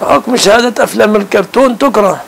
بحكم شهادة أفلام الكرتون تكره.